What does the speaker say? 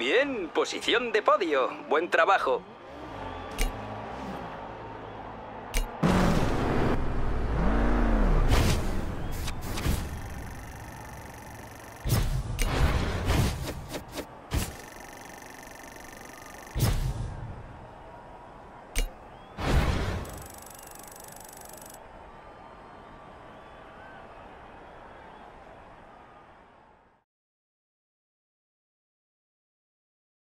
bien. Posición de podio. Buen trabajo.